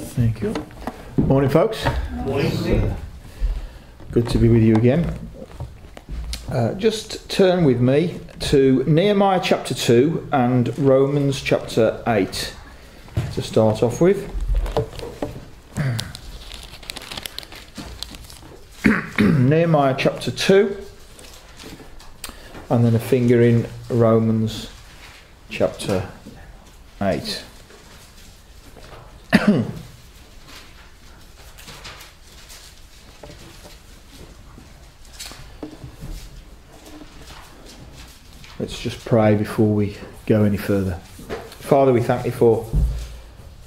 Thank you. Morning, folks. Morning. Good to be with you again. Uh, just turn with me to Nehemiah chapter 2 and Romans chapter 8 to start off with. Nehemiah chapter 2 and then a finger in Romans chapter 8. Let's just pray before we go any further. Father, we thank you for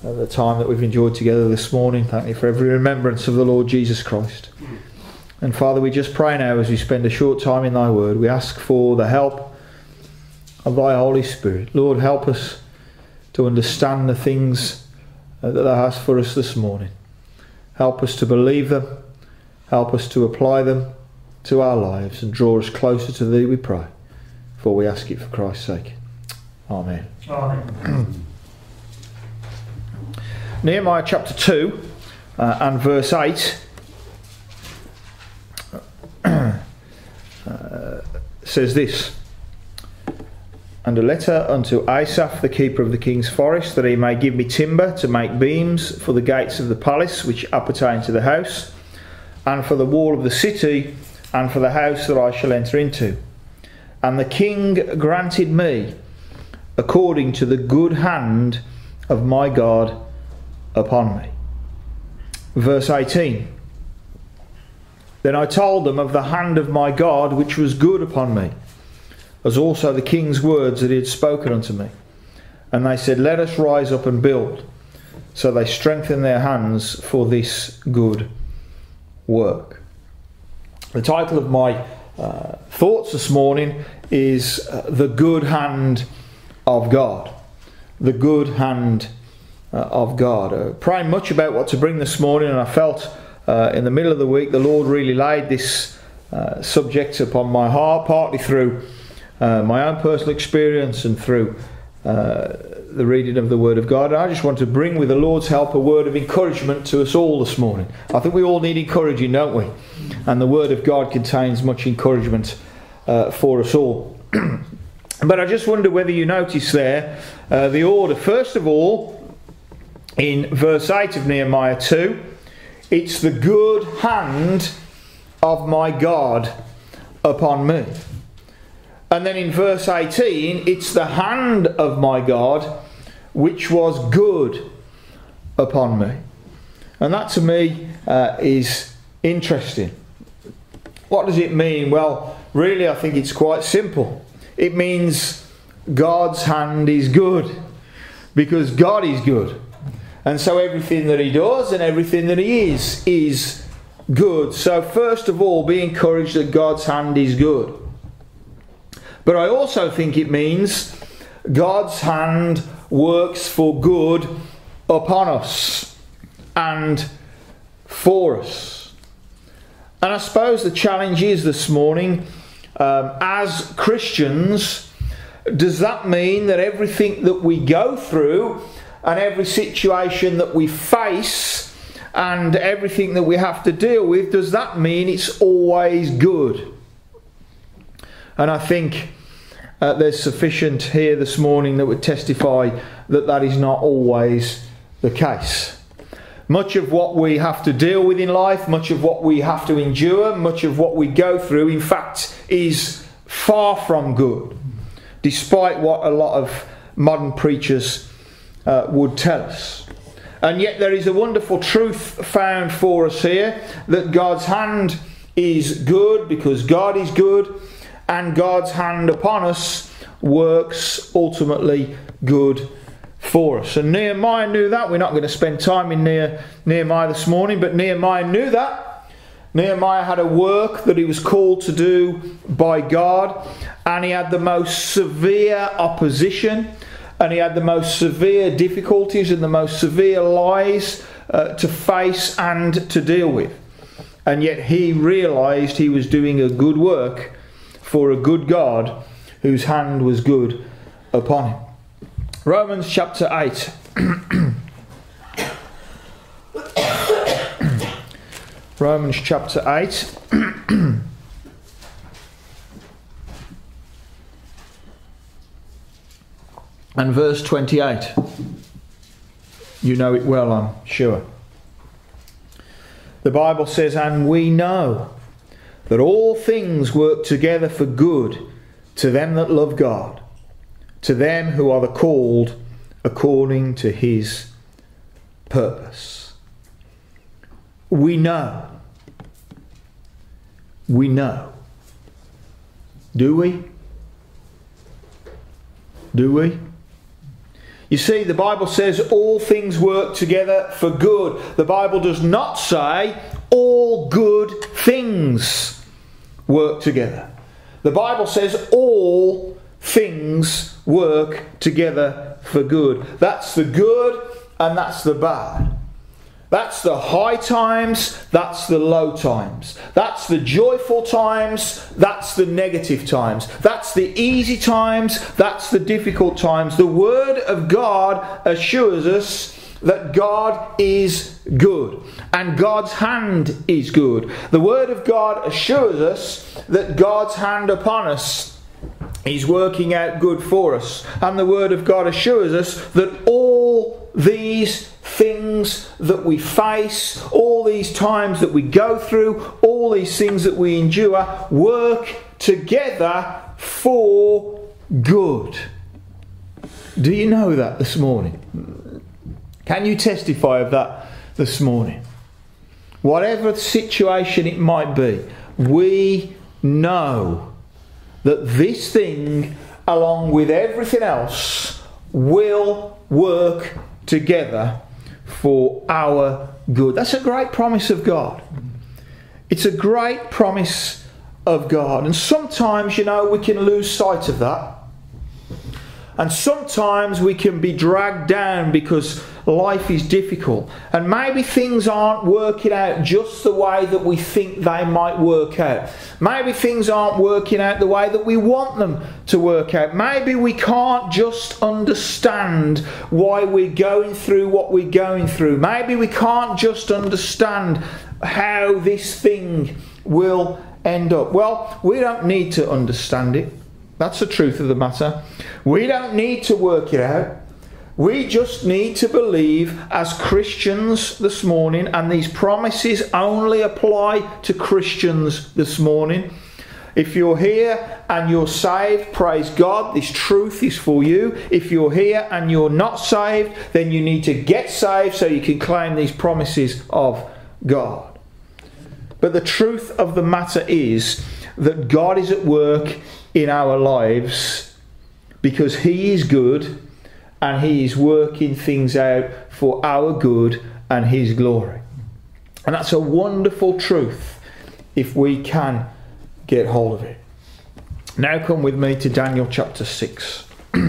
uh, the time that we've enjoyed together this morning. Thank you for every remembrance of the Lord Jesus Christ. And Father, we just pray now as we spend a short time in Thy Word, we ask for the help of Thy Holy Spirit. Lord, help us to understand the things uh, that Thou hast for us this morning. Help us to believe them. Help us to apply them to our lives and draw us closer to Thee, we pray. For we ask it for Christ's sake. Amen. Amen. Nehemiah chapter 2 uh, and verse 8 uh, says this And a letter unto Asaph, the keeper of the king's forest, that he may give me timber to make beams for the gates of the palace which appertain to the house, and for the wall of the city, and for the house that I shall enter into. And the king granted me according to the good hand of my God upon me. Verse 18 Then I told them of the hand of my God which was good upon me, as also the king's words that he had spoken unto me. And they said, Let us rise up and build. So they strengthened their hands for this good work. The title of my uh, thoughts this morning is uh, The Good Hand of God. The Good Hand uh, of God. Uh, praying much about what to bring this morning, and I felt uh, in the middle of the week the Lord really laid this uh, subject upon my heart, partly through my own personal experience and through the reading of the Word of God. And I just want to bring, with the Lord's help, a word of encouragement to us all this morning. I think we all need encouraging, don't we? And the Word of God contains much encouragement for us all. but I just wonder whether you notice there the order. First of all, in verse 8 of Nehemiah 2. It's the good hand of my God upon me. And then in verse 18, it's the hand of my God which was good upon me. And that to me uh, is interesting. What does it mean? Well, really, I think it's quite simple. It means God's hand is good because God is good. And so everything that he does and everything that he is is good. So, first of all, be encouraged that God's hand is good. But I also think it means God's hand works for good upon us and for us. And I suppose the challenge is this morning um, as Christians, does that mean that everything that we go through and every situation that we face and everything that we have to deal with, does that mean it's always good? And I think uh, there's sufficient here this morning that would testify that that is not always the case. Much of what we have to deal with in life, much of what we have to endure, much of what we go through, in fact, is far from good, despite what a lot of modern preachers uh, would tell us. And yet, there is a wonderful truth found for us here that God's hand is good because God is good, and God's hand upon us works ultimately good for us. And Nehemiah knew that. We're not going to spend time in Nehemiah this morning, but Nehemiah knew that. Nehemiah had a work that he was called to do by God, and he had the most severe opposition and he had the most severe difficulties and the most severe lies uh, to face and to deal with. And yet he realized he was doing a good work for a good God whose hand was good upon him. Romans chapter 8. Romans chapter 8. and verse 28. You know it well, I'm sure. The Bible says, And we know that all things work together for good to them that love God, to them who are the called according to his purpose. We know. We know. Do we? Do we? You see, the Bible says all things work together for good. The Bible does not say all good things work together. The Bible says all things work together for good. That's the good and that's the bad. That's the high times, that's the low times. That's the joyful times, that's the negative times. That's the easy times, that's the difficult times. The Word of God assures us that God is good and God's hand is good. The Word of God assures us that God's hand upon us is working out good for us. And the Word of God assures us that all these things that we face, all these times that we go through, all these things that we endure work together for good. Do you know that this morning? Can you testify of that this morning? Whatever situation it might be, we know that this thing, along with everything else, will work together for our good. That's a great promise of God. It's a great promise of God. And sometimes, you know, we can lose sight of that. And sometimes we can be dragged down because life is difficult. And maybe things aren't working out just the way that we think they might work out. Maybe things aren't working out the way that we want them to work out. Maybe we can't just understand why we're going through what we're going through. Maybe we can't just understand how this thing will end up. Well, we don't need to understand it. That's the truth of the matter. We don't need to work it out. We just need to believe as Christians this morning, and these promises only apply to Christians this morning. If you're here and you're saved, praise God, this truth is for you. If you're here and you're not saved, then you need to get saved so you can claim these promises of God. But the truth of the matter is that God is at work in our lives because He is good and He is working things out for our good and His glory. And that's a wonderful truth if we can get hold of it. Now come with me to Daniel chapter 6.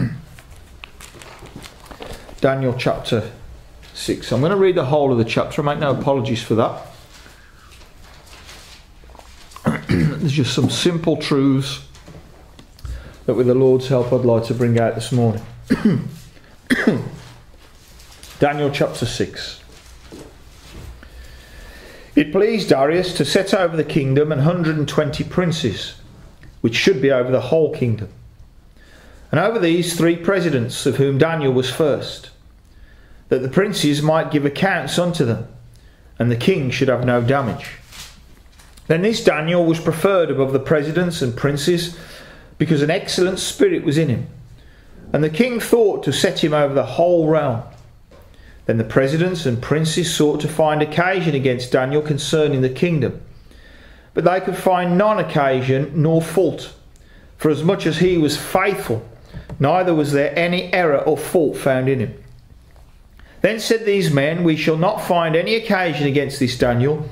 Daniel chapter 6. I'm going to read the whole of the chapter. I make no apologies for that. There's just some simple truths that with the Lord's help I'd like to bring out this morning. Daniel chapter 6. It pleased Darius to set over the kingdom an 120 princes, which should be over the whole kingdom. And over these three presidents, of whom Daniel was first, that the princes might give accounts unto them, and the king should have no damage. Then this Daniel was preferred above the presidents and princes because an excellent spirit was in him. And the king thought to set him over the whole realm. Then the presidents and princes sought to find occasion against Daniel concerning the kingdom. But they could find none occasion nor fault, for as much as he was faithful, neither was there any error or fault found in him. Then said these men, We shall not find any occasion against this Daniel,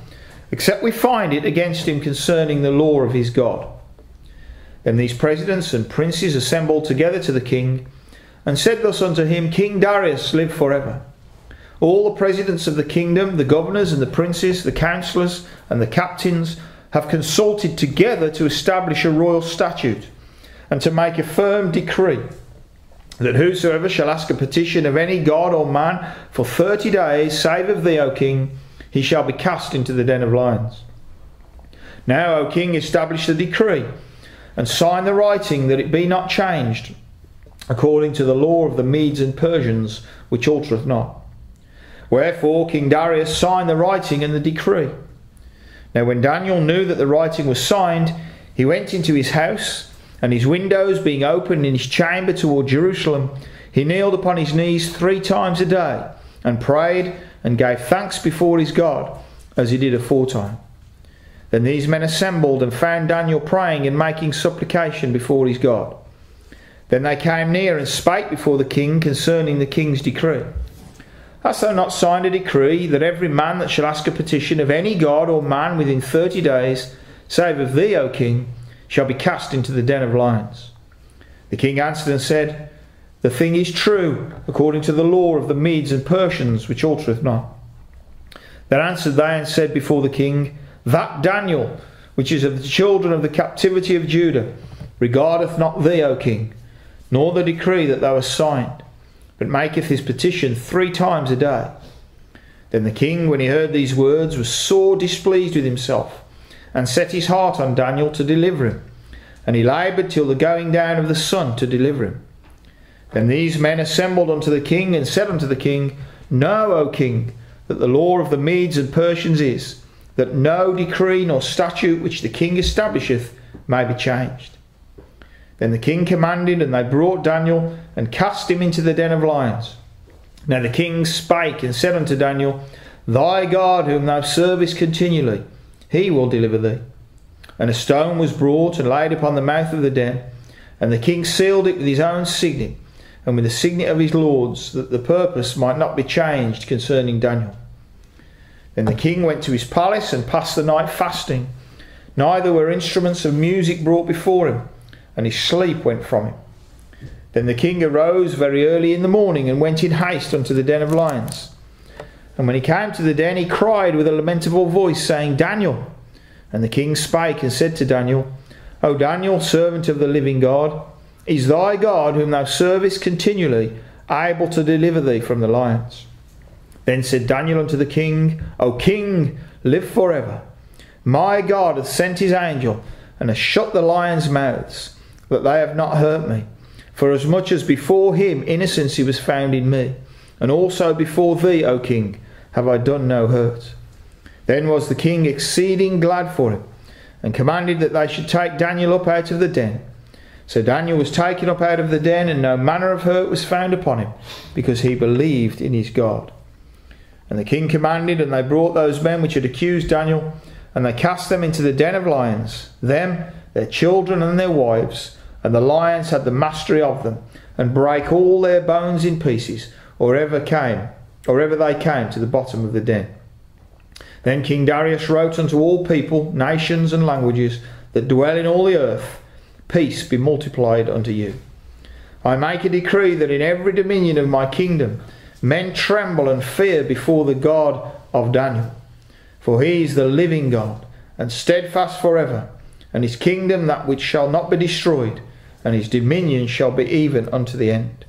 except we find it against him concerning the law of his God. Then these presidents and princes assembled together to the king, and said thus unto him, King Darius, live forever. All the presidents of the kingdom, the governors and the princes, the councillors and the captains, have consulted together to establish a royal statute, and to make a firm decree that whosoever shall ask a petition of any god or man for thirty days, save of thee, O king, he shall be cast into the den of lions. Now, O king, establish the decree and sign the writing that it be not changed, according to the law of the Medes and Persians, which altereth not. Wherefore King Darius signed the writing and the decree. Now, when Daniel knew that the writing was signed, he went into his house, and his windows being opened in his chamber toward Jerusalem, he kneeled upon his knees three times a day, and prayed and gave thanks before his God, as he did aforetime. Then these men assembled and found Daniel praying and making supplication before his God. Then they came near and spake before the king concerning the king's decree. Hast thou not signed a decree that every man that shall ask a petition of any god or man within thirty days, save of thee, O king, shall be cast into the den of lions? The king answered and said, The thing is true, according to the law of the Medes and Persians, which altereth not. Then answered they and said before the king, that Daniel, which is of the children of the captivity of Judah, regardeth not thee, O king, nor the decree that thou hast signed, but maketh his petition three times a day. Then the king, when he heard these words, was sore displeased with himself, and set his heart on Daniel to deliver him. And he laboured till the going down of the sun to deliver him. Then these men assembled unto the king, and said unto the king, Know, O king, that the law of the Medes and Persians is, that no decree nor statute which the king establisheth may be changed. Then the king commanded, and they brought Daniel and cast him into the den of lions. Now the king spake and said unto Daniel, Thy God, whom thou servest continually, he will deliver thee. And a stone was brought and laid upon the mouth of the den, and the king sealed it with his own signet, and with the signet of his lords, that the purpose might not be changed concerning Daniel. Then the king went to his palace and passed the night fasting. Neither were instruments of music brought before him, and his sleep went from him. Then the king arose very early in the morning and went in haste unto the den of lions. And when he came to the den, he cried with a lamentable voice, saying, Daniel. And the king spake and said to Daniel, O Daniel, servant of the living God, is thy God, whom thou servest continually, able to deliver thee from the lions? Then said Daniel unto the king, O king, live forever. My God hath sent his angel, and hath shut the lions' mouths, that they have not hurt me. For as much as before him innocency was found in me, and also before thee, O king, have I done no hurt. Then was the king exceeding glad for him, and commanded that they should take Daniel up out of the den. So Daniel was taken up out of the den, and no manner of hurt was found upon him, because he believed in his God. And the king commanded, and they brought those men which had accused Daniel, and they cast them into the den of lions, them, their children, and their wives. And the lions had the mastery of them, and brake all their bones in pieces, or ever came, or ever they came to the bottom of the den. Then King Darius wrote unto all people, nations, and languages that dwell in all the earth, Peace be multiplied unto you. I make a decree that in every dominion of my kingdom Men tremble and fear before the God of Daniel, for he is the living God, and steadfast forever, and his kingdom that which shall not be destroyed, and his dominion shall be even unto the end.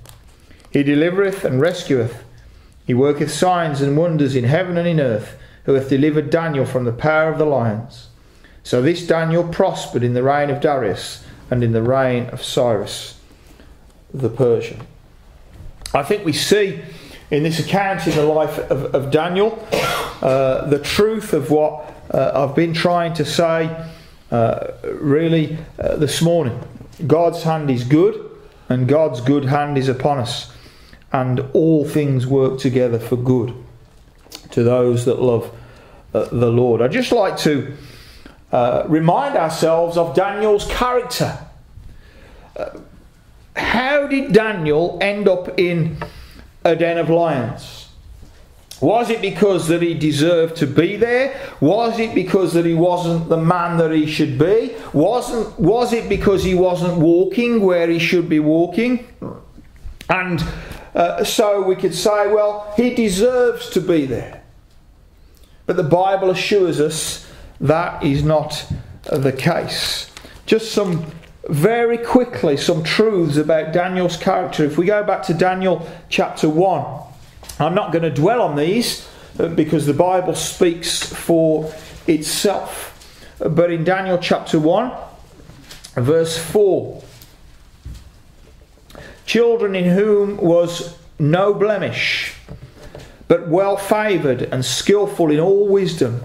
He delivereth and rescueth, he worketh signs and wonders in heaven and in earth, who hath delivered Daniel from the power of the lions. So this Daniel prospered in the reign of Darius and in the reign of Cyrus the Persian. I think we see in this account in the life of, of Daniel, uh, the truth of what uh, I've been trying to say uh, really uh, this morning. God's hand is good, and God's good hand is upon us, and all things work together for good to those that love uh, the Lord. I'd just like to remind ourselves of Daniel's character. how did Daniel end up in a den of lions? Was it because that he deserved to be there? Was it because that he wasn't the man that he should be? Wasn't was it because he wasn't walking where he should be walking? And uh, so we could say, well, he deserves to be there. But the Bible assures us that is not the case. Just some very quickly some truths about Daniel's character. If we go back to Daniel chapter 1, I'm not going to dwell on these uh, because the Bible speaks for itself. But in Daniel chapter 1, verse 4, children in whom was no blemish, but well favoured and skilful in all wisdom,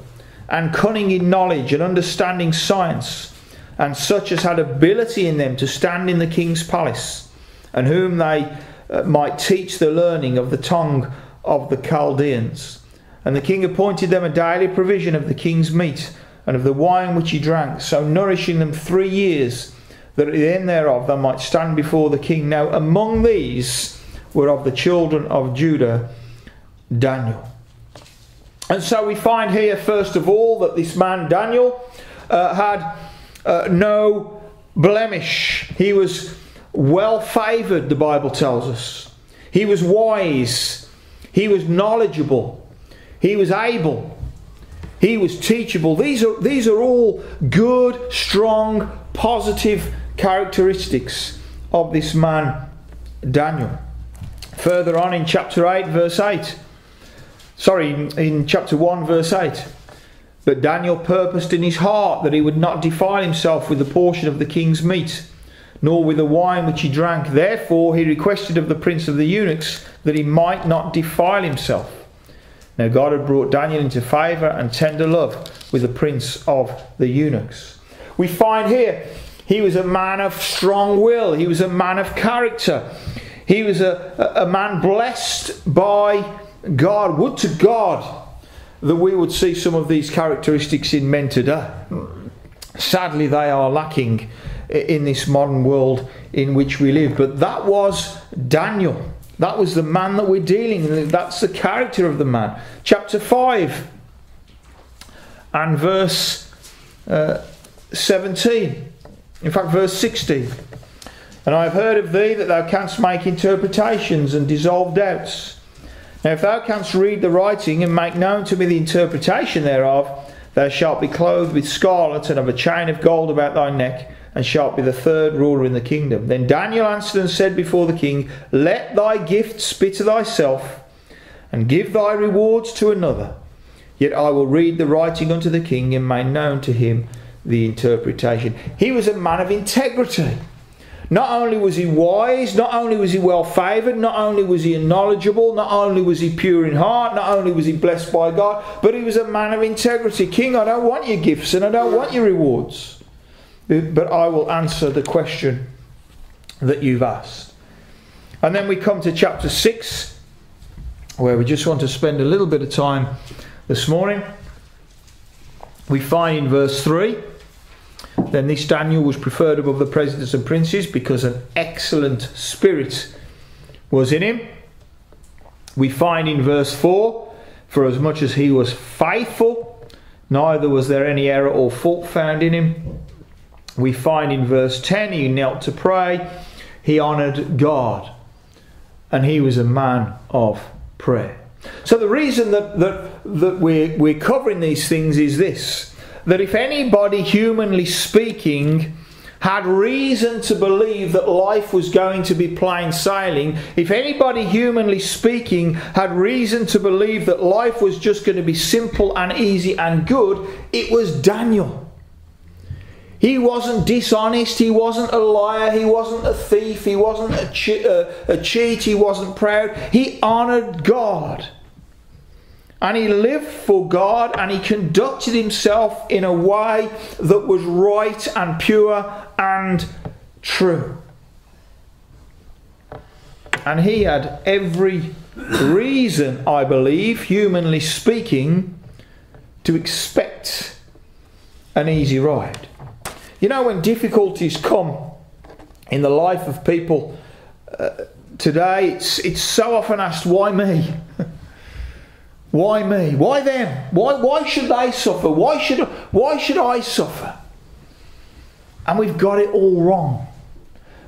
and cunning in knowledge and understanding science, and such as had ability in them to stand in the king's palace, and whom they uh, might teach the learning of the tongue of the Chaldeans. And the king appointed them a daily provision of the king's meat and of the wine which he drank, so nourishing them three years, that at the end thereof they might stand before the king. Now among these were of the children of Judah Daniel. And so we find here, first of all, that this man Daniel uh, had uh, no blemish. He was well favoured, the Bible tells us. He was wise. He was knowledgeable. He was able. He was teachable. These are, these are all good, strong, positive characteristics of this man, Daniel. Further on in chapter 8, verse 8. Sorry, in, in chapter 1, verse 8. But Daniel purposed in his heart that he would not defile himself with the portion of the king's meat, nor with the wine which he drank. Therefore he requested of the prince of the eunuchs that he might not defile himself. Now God had brought Daniel into favour and tender love with the prince of the eunuchs. We find here he was a man of strong will, he was a man of character, he was a, a man blessed by God. Would to God that we would see some of these characteristics in men today. Sadly, they are lacking in this modern world in which we live. But that was Daniel. That was the man that we're dealing with. That's the character of the man. Chapter 5 and verse uh, 17. In fact, verse 16. And I have heard of thee that thou canst make interpretations and dissolve doubts. Now, if thou canst read the writing and make known to me the interpretation thereof, thou shalt be clothed with scarlet and of a chain of gold about thy neck and shalt be the third ruler in the kingdom. Then Daniel answered and said before the king, Let thy gifts be to thyself, and give thy rewards to another. Yet I will read the writing unto the king and make known to him the interpretation. He was a man of integrity. Not only was he wise, not only was he well favoured, not only was he knowledgeable, not only was he pure in heart, not only was he blessed by God, but he was a man of integrity. King, I don't want your gifts and I don't want your rewards but I will answer the question that you've asked. And then we come to chapter 6, where we just want to spend a little bit of time this morning. We find in verse 3 then this Daniel was preferred above the presidents and princes because an excellent spirit was in him. We find in verse 4 for as much as he was faithful, neither was there any error or fault found in him we find in verse 10 he knelt to pray, he honoured God, and he was a man of prayer. So the reason that, that, that we're, we're covering these things is this that if anybody, humanly speaking, had reason to believe that life was going to be plain sailing, if anybody, humanly speaking, had reason to believe that life was just going to be simple and easy and good, it was Daniel. He wasn't dishonest, he wasn't a liar, he wasn't a thief, he wasn't a, che- uh, a cheat, he wasn't proud. He honoured God. And he lived for God and he conducted himself in a way that was right and pure and true. And he had every reason, I believe, humanly speaking, to expect an easy ride. You know, when difficulties come in the life of people uh, today, it's, it's so often asked, why me? why me? Why them? Why, why should they suffer? Why should, why should I suffer? And we've got it all wrong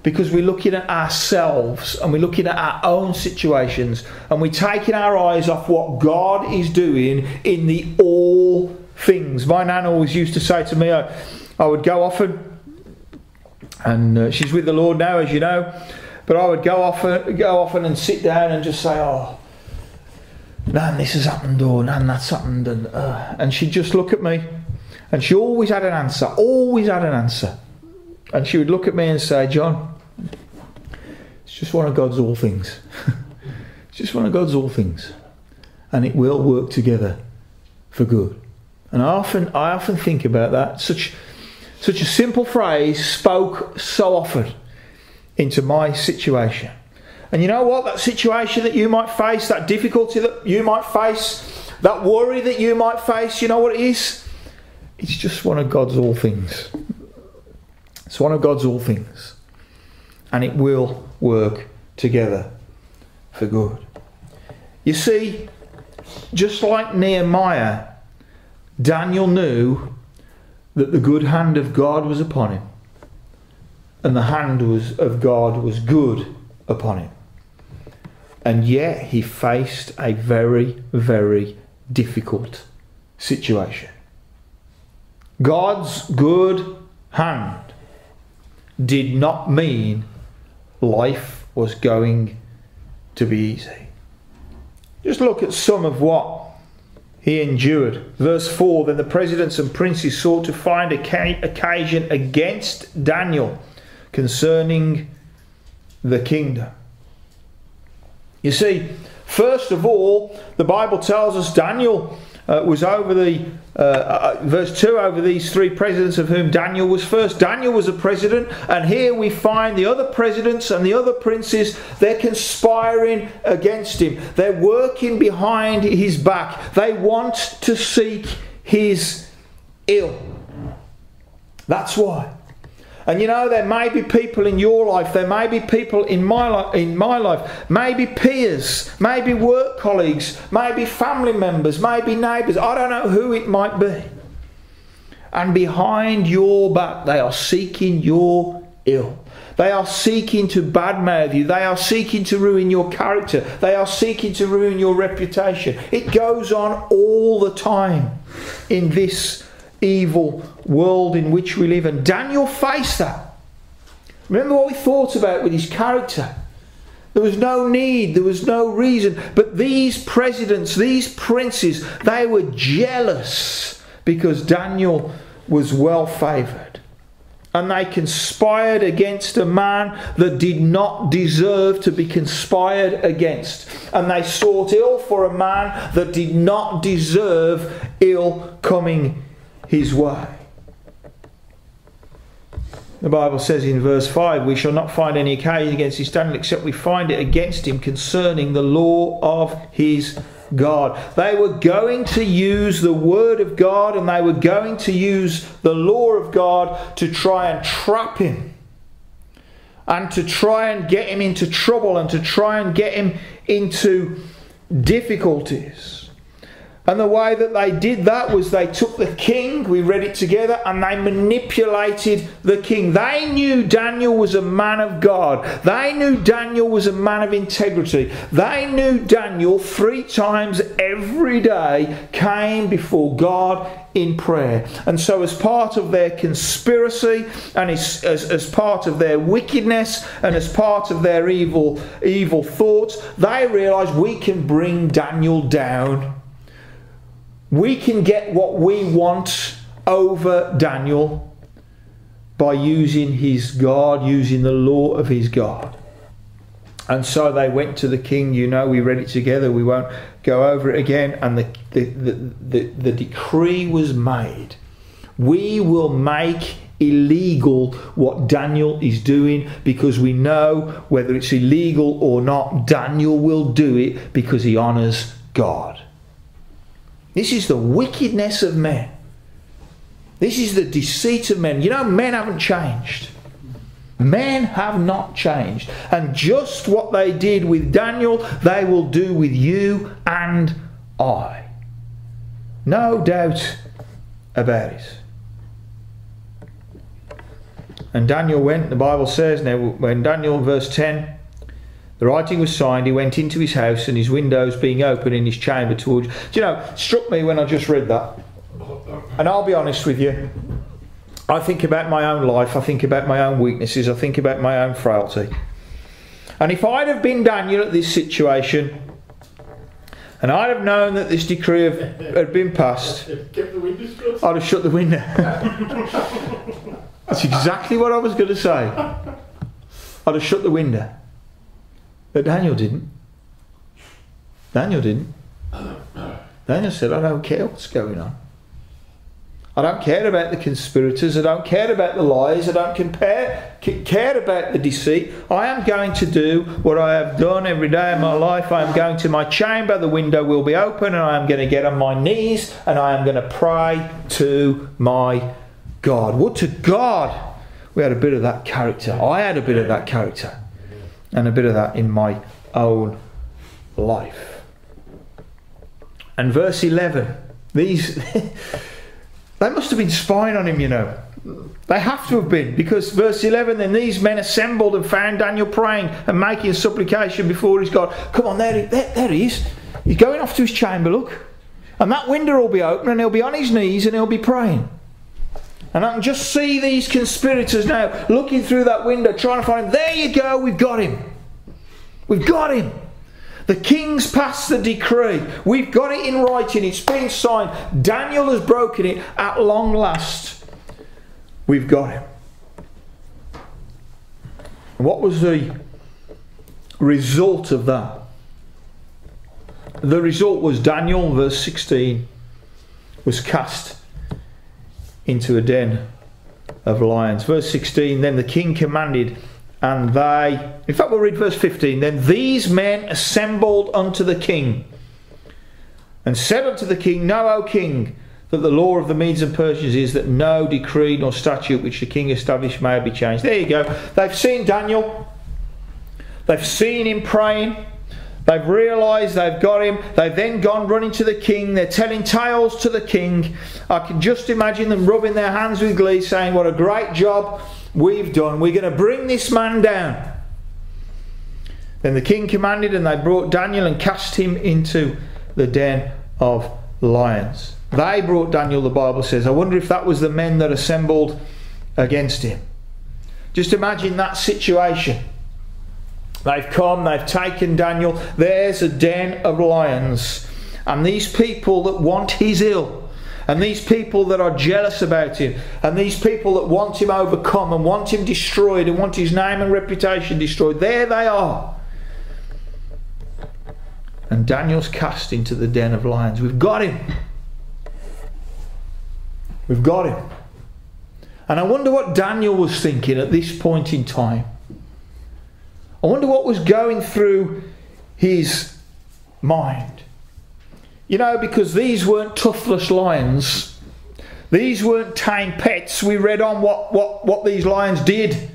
because we're looking at ourselves and we're looking at our own situations and we're taking our eyes off what God is doing in the all things. My nan always used to say to me, I would go often, and uh, she's with the Lord now, as you know. But I would go often, go often and sit down and just say, "Oh, Nan, this has happened, or Nan, that's happened. And, uh, and she'd just look at me. And she always had an answer, always had an answer. And she would look at me and say, John, it's just one of God's all things. it's just one of God's all things. And it will work together for good. And I often, I often think about that. Such, such a simple phrase spoke so often into my situation. And you know what? That situation that you might face, that difficulty that you might face, that worry that you might face, you know what it is? It's just one of God's all things. It's one of God's all things. And it will work together for good. You see, just like Nehemiah, Daniel knew that the good hand of God was upon him. And the hand was, of God was good upon him. And yet he faced a very, very difficult situation. God's good hand did not mean life was going to be easy. Just look at some of what he endured. Verse 4 Then the presidents and princes sought to find occasion against Daniel concerning the kingdom. You see, first of all, the Bible tells us Daniel uh, was over the uh, uh, verse 2 over these three presidents of whom Daniel was first. Daniel was a president, and here we find the other presidents and the other princes, they're conspiring against him. They're working behind his back. They want to seek his ill. That's why. And you know, there may be people in your life, there may be people in my, in my life, maybe peers, maybe work colleagues, maybe family members, maybe neighbours. I don't know who it might be. And behind your back, they are seeking your ill. They are seeking to badmouth you. They are seeking to ruin your character. They are seeking to ruin your reputation. It goes on all the time in this evil world in which we live. And Daniel faced that. Remember what we thought about with his character. There was no need, there was no reason. But these presidents, these princes, they were jealous because Daniel was well favoured. And they conspired against a man that did not deserve to be conspired against. And they sought ill for a man that did not deserve ill coming his way. The Bible says in verse 5 we shall not find any occasion against this Daniel except we find it against him concerning the law of his God. They were going to use the word of God and they were going to use the law of God to try and trap him and to try and get him into trouble and to try and get him into difficulties. And the way that they did that was they took the king, we read it together, and they manipulated the king. They knew Daniel was a man of God. They knew Daniel was a man of integrity. They knew Daniel three times every day came before God in prayer. And so, as part of their conspiracy and as, as, as, part of their wickedness and as part of their evil, evil thoughts, they realized we can bring Daniel down we can get what we want over Daniel by using his God, using the law of his God. And so they went to the king. You know, we read it together. We won't go over it again. And the, the, the, the, the decree was made. We will make illegal what Daniel is doing because we know whether it's illegal or not, Daniel will do it because he honors God. This is the wickedness of men. This is the deceit of men. You know, men haven't changed. Men have not changed. And just what they did with Daniel, they will do with you and I. No doubt about it. And Daniel went, the Bible says, now when Daniel, verse 10, the writing was signed. He went into his house, and his windows being open in his chamber towards. Do you know? Struck me when I just read that. And I'll be honest with you. I think about my own life. I think about my own weaknesses. I think about my own frailty. And if I'd have been Daniel at this situation, and I'd have known that this decree have, had been passed, Kept the windows closed. I'd have shut the window. That's exactly what I was going to say. I'd have shut the window. But Daniel didn't. Daniel didn't. Daniel said, I don't care what's going on. I don't care about the conspirators. I don't care about the lies. I don't compare, care about the deceit. I am going to do what I have done every day of my life. I am going to my chamber. The window will be open, and I am going to get on my knees and I am going to pray to my God. Would to God we had a bit of that character. I had a bit of that character, and a bit of that in my own life. And verse 11, these. They must have been spying on him, you know. They have to have been, because verse 11 then these men assembled and found Daniel praying and making a supplication before his God. Come on, there, he- there, there he is. He's going off to his chamber, look. And that window will be open and he'll be on his knees and he'll be praying. And I can just see these conspirators now looking through that window trying to find him. There you go, we've got him. We've got him. The king's passed the decree. We've got it in writing. It's been signed. Daniel has broken it at long last. We've got him. What was the result of that? The result was Daniel, verse 16, was cast into a den of lions. Verse 16 Then the king commanded, and they, in fact, we'll read verse 15. Then these men assembled unto the king and said unto the king, Know, O king, that the law of the Medes and Persians is that no decree nor statute which the king established may be changed. There you go. They've seen Daniel, they've seen him praying. They've realised they've got him. They've then gone running to the king. They're telling tales to the king. I can just imagine them rubbing their hands with glee, saying, What a great job we've done. We're going to bring this man down. Then the king commanded, and they brought Daniel and cast him into the den of lions. They brought Daniel, the Bible says. I wonder if that was the men that assembled against him. Just imagine that situation. They've come, they've taken Daniel. There's a den of lions. And these people that want his ill, and these people that are jealous about him, and these people that want him overcome and want him destroyed and want his name and reputation destroyed, there they are. And Daniel's cast into the den of lions. We've got him. We've got him. And I wonder what Daniel was thinking at this point in time. I wonder what was going through his mind. You know, because these weren't toughless lions. These weren't tame pets. We read on what, what, what these lions did.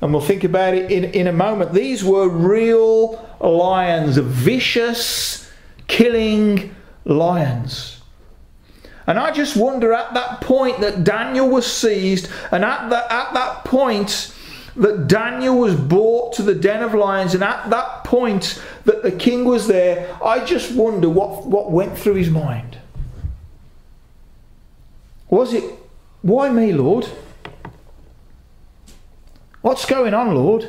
And we'll think about it in, in a moment. These were real lions, vicious, killing lions. And I just wonder at that point that Daniel was seized, and at, the, at that point that Daniel was brought to the den of lions, and at that point that the king was there, I just wonder what, what went through his mind. Was it, why me, Lord? What's going on, Lord?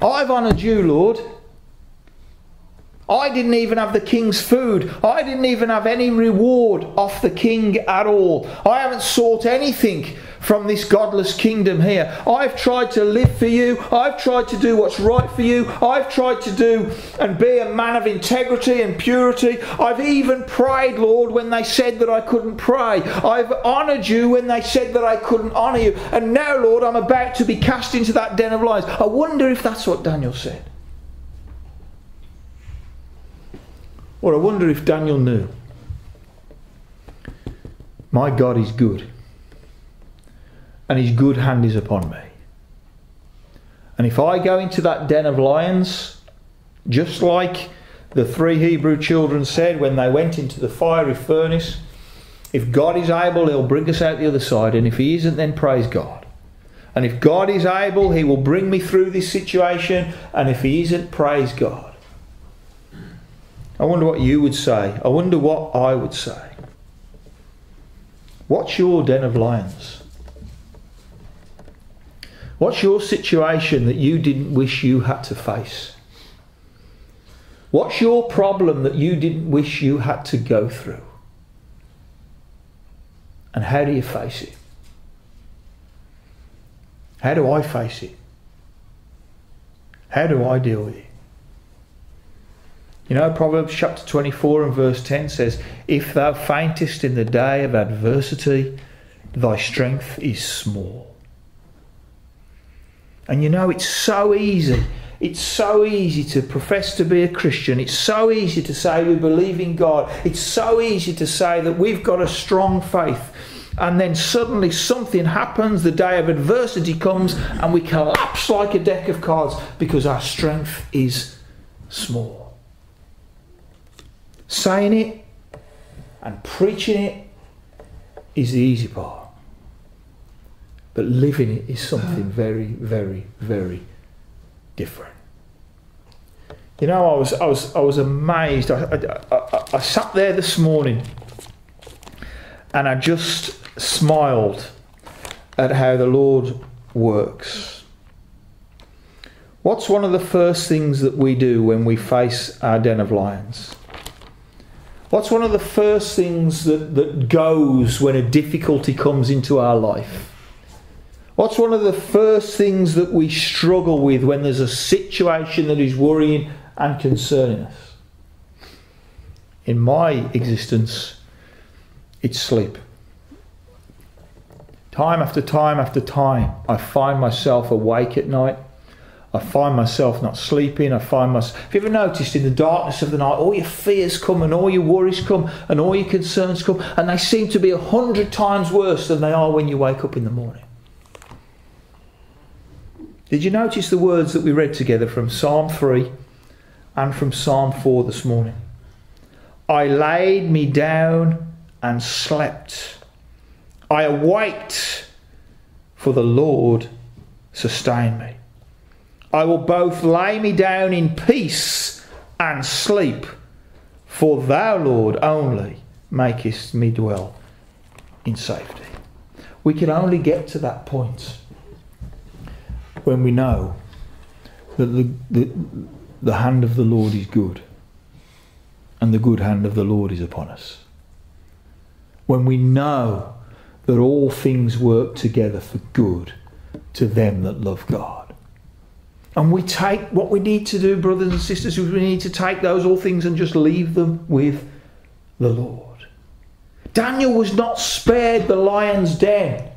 I've honoured you, Lord. I didn't even have the king's food. I didn't even have any reward off the king at all. I haven't sought anything from this godless kingdom here. I've tried to live for you. I've tried to do what's right for you. I've tried to do and be a man of integrity and purity. I've even prayed, Lord, when they said that I couldn't pray. I've honoured you when they said that I couldn't honour you. And now, Lord, I'm about to be cast into that den of lions. I wonder if that's what Daniel said. Or I wonder if Daniel knew. My God is good, and his good hand is upon me. And if I go into that den of lions, just like the three Hebrew children said when they went into the fiery furnace, if God is able, he'll bring us out the other side, and if he isn't, then praise God. And if God is able, he will bring me through this situation, and if he isn't, praise God. I wonder what you would say. I wonder what I would say. What's your den of lions? What's your situation that you didn't wish you had to face? What's your problem that you didn't wish you had to go through? And how do you face it? How do I face it? How do I deal with it? You know, Proverbs chapter 24 and verse 10 says, If thou faintest in the day of adversity, thy strength is small. And you know, it's so easy. It's so easy to profess to be a Christian. It's so easy to say we believe in God. It's so easy to say that we've got a strong faith. And then suddenly something happens, the day of adversity comes, and we collapse like a deck of cards because our strength is small. Saying it and preaching it is the easy part. But living it is something ah. very, very, very different. You know, I was, I was, I was amazed. I, I, I, I sat there this morning and I just smiled at how the Lord works. What's one of the first things that we do when we face our den of lions? What's one of the first things that, that goes when a difficulty comes into our life? What's one of the first things that we struggle with when there's a situation that is worrying and concerning us? In my existence, it's sleep. Time after time after time, I find myself awake at night I find myself not sleeping. I find myself. Have you ever noticed in the darkness of the night, all your fears come and all your worries come and all your concerns come, and they seem to be a hundred times worse than they are when you wake up in the morning? Did you notice the words that we read together from Psalm 3 and from Psalm 4 this morning? I laid me down and slept. I awaked, for the Lord sustained me. I will both lay me down in peace and sleep, for thou, Lord, only makest me dwell in safety. We can only get to that point when we know that the, the, the hand of the Lord is good and the good hand of the Lord is upon us. When we know that all things work together for good to them that love God. And we take what we need to do, brothers and sisters, we need to take those all things and just leave them with the Lord. Daniel was not spared the lion's den.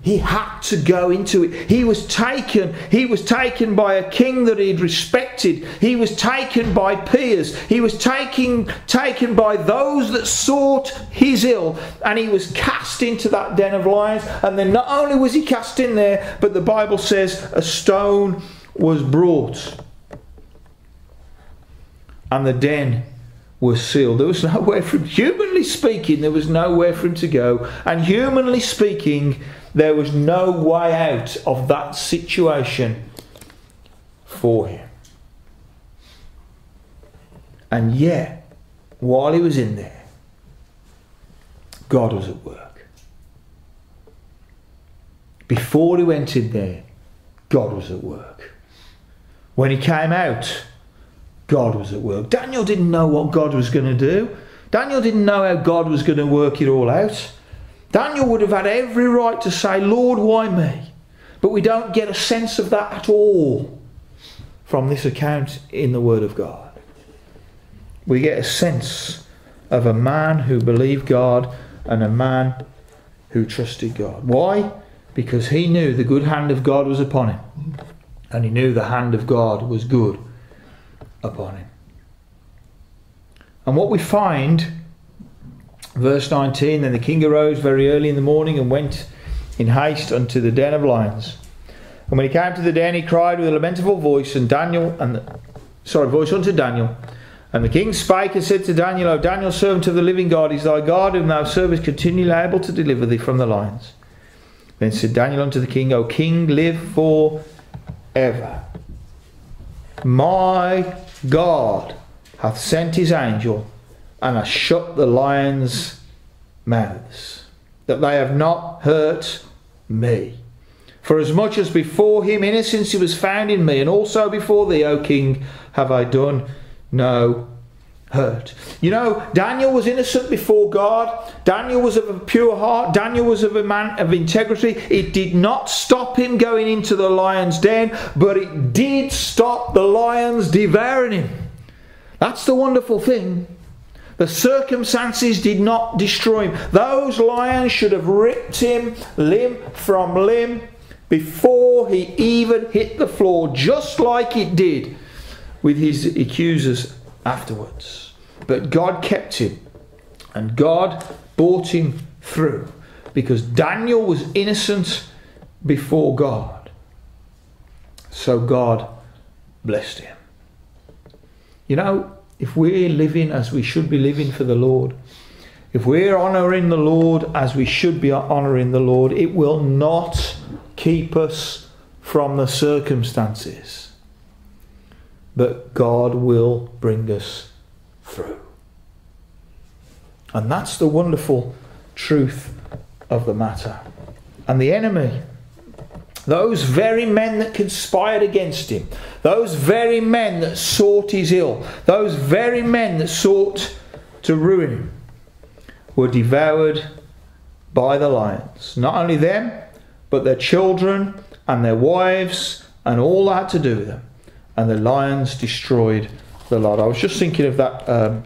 He had to go into it. He was taken. He was taken by a king that he'd respected. He was taken by peers. He was taken taken by those that sought his ill, and he was cast into that den of lions. And then not only was he cast in there, but the Bible says a stone was brought, and the den was sealed. There was nowhere for him, humanly speaking, there was nowhere for him to go. And humanly speaking, there was no way out of that situation for him. And yet, while he was in there, God was at work. Before he went in there, God was at work. When he came out, God was at work. Daniel didn't know what God was going to do. Daniel didn't know how God was going to work it all out. Daniel would have had every right to say, Lord, why me? But we don't get a sense of that at all from this account in the Word of God. We get a sense of a man who believed God and a man who trusted God. Why? Because he knew the good hand of God was upon him and he knew the hand of God was good upon him. And what we find, verse 19, then the king arose very early in the morning and went in haste unto the den of lions. And when he came to the den, he cried with a lamentable voice, and Daniel, and the, sorry, voice unto Daniel. And the king spake and said to Daniel, O Daniel, servant of the living God, is thy God whom thou servest continually able to deliver thee from the lions? Then said Daniel unto the king, O king, live for ever. My God hath sent his angel and hath shut the lions' mouths, that they have not hurt me. For as much as before him innocency was found in me, and also before thee, O king, have I done no hurt. You know, Daniel was innocent before God. Daniel was of a pure heart. Daniel was of a man of integrity. It did not stop him going into the lion's den, but it did stop the lions devouring him. That's the wonderful thing. The circumstances did not destroy him. Those lions should have ripped him limb from limb before he even hit the floor, just like it did with his accusers afterwards. But God kept him, and God brought him through because Daniel was innocent before God. So God blessed him. You know, if we're living as we should be living for the Lord, if we're honouring the Lord as we should be honouring the Lord, it will not keep us from the circumstances. But God will bring us through. And that's the wonderful truth of the matter. And the enemy, those very men that conspired against him, those very men that sought his ill, those very men that sought to ruin him, were devoured by the lions. Not only them, but their children and their wives and all that had to do with them. And the lions destroyed the lot. I was just thinking of that um,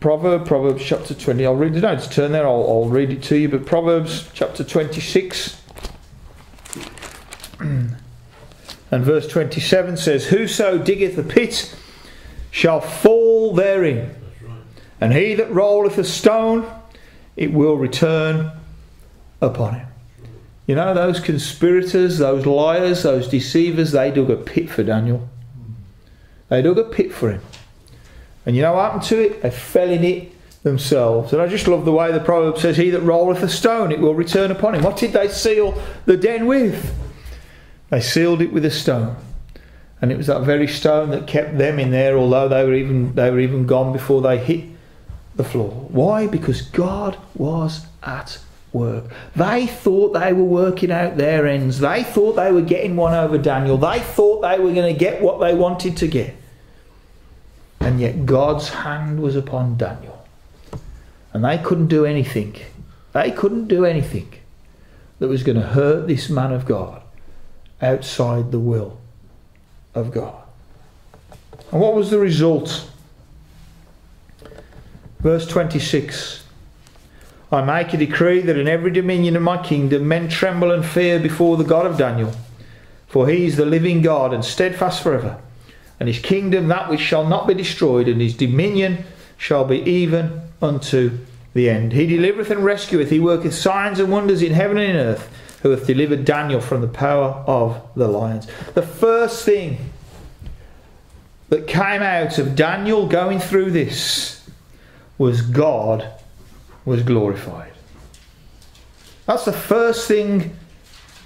proverb, Proverbs chapter 20. I'll read it out. Turn there, I'll, I'll read it to you. But Proverbs chapter 26 and verse 27 says, Whoso diggeth a pit shall fall therein, and he that rolleth a stone, it will return upon him. You know, those conspirators, those liars, those deceivers, they dug a pit for Daniel. They dug a pit for him. And you know what happened to it? They fell in it themselves. And I just love the way the proverb says, He that rolleth a stone, it will return upon him. What did they seal the den with? They sealed it with a stone. And it was that very stone that kept them in there, although they were even they were even gone before they hit the floor. Why? Because God was at work. They thought they were working out their ends. They thought they were getting one over Daniel. They thought they were going to get what they wanted to get. And yet God's hand was upon Daniel. And they couldn't do anything. They couldn't do anything that was going to hurt this man of God outside the will of God. And what was the result? Verse 26 I make a decree that in every dominion of my kingdom men tremble and fear before the God of Daniel. For he is the living God and steadfast forever. And his kingdom that which shall not be destroyed, and his dominion shall be even unto the end. He delivereth and rescueth, he worketh signs and wonders in heaven and in earth, who hath delivered Daniel from the power of the lions. The first thing that came out of Daniel going through this was God was glorified. That's the first thing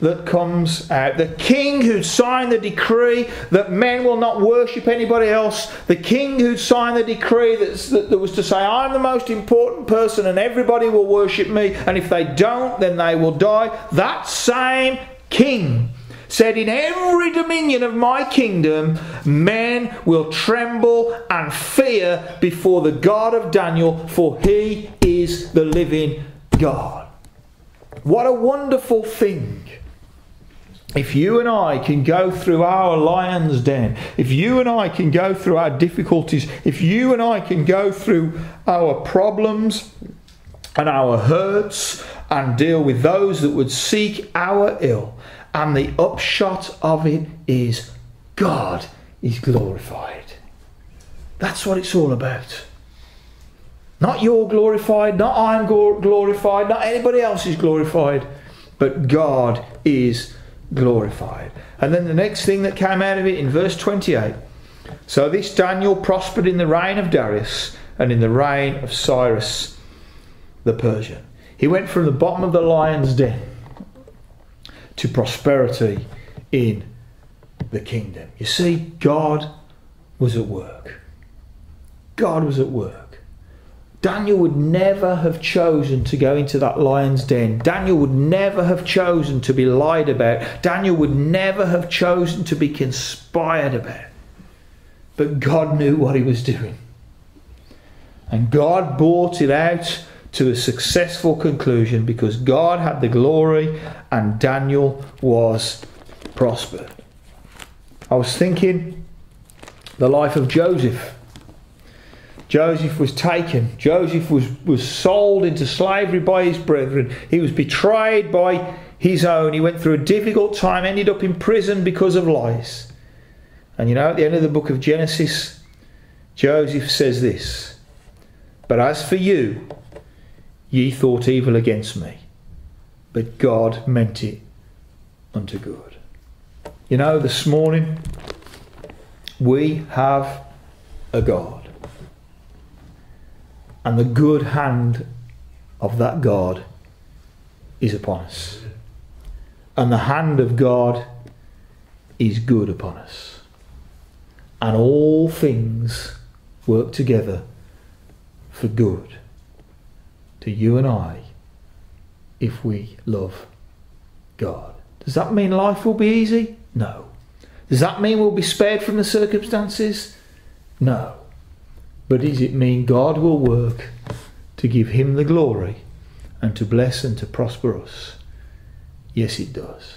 that comes out. The king who signed the decree that men will not worship anybody else, the king who signed the decree that, that was to say, I'm the most important person and everybody will worship me, and if they don't, then they will die. That same king said, In every dominion of my kingdom, men will tremble and fear before the God of Daniel, for he is the living God. What a wonderful thing. If you and I can go through our lion's den, if you and I can go through our difficulties, if you and I can go through our problems and our hurts and deal with those that would seek our ill, and the upshot of it is God is glorified. That's what it's all about. Not you're glorified, not I'm glorified, not anybody else is glorified, but God is glorified. And then the next thing that came out of it in verse 28 so this Daniel prospered in the reign of Darius and in the reign of Cyrus the Persian. He went from the bottom of the lion's den to prosperity in the kingdom. You see, God was at work. God was at work. Daniel would never have chosen to go into that lion's den. Daniel would never have chosen to be lied about. Daniel would never have chosen to be conspired about. but God knew what he was doing. And God brought it out to a successful conclusion because God had the glory and Daniel was prospered. I was thinking the life of Joseph. Joseph was taken. Joseph was, was sold into slavery by his brethren. He was betrayed by his own. He went through a difficult time, ended up in prison because of lies. And you know, at the end of the book of Genesis, Joseph says this But as for you, ye thought evil against me, but God meant it unto good. You know, this morning, we have a God. And the good hand of that God is upon us. And the hand of God is good upon us. And all things work together for good to you and I if we love God. Does that mean life will be easy? No. Does that mean we'll be spared from the circumstances? No. But does it mean God will work to give Him the glory and to bless and to prosper us? Yes, it does.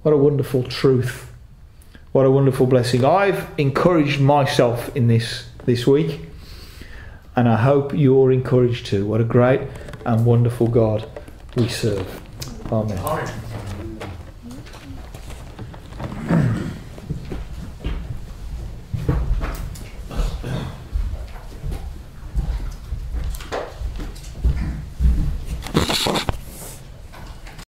What a wonderful truth. What a wonderful blessing. I've encouraged myself in this this week, and I hope you're encouraged too. What a great and wonderful God we serve. Amen. Amen.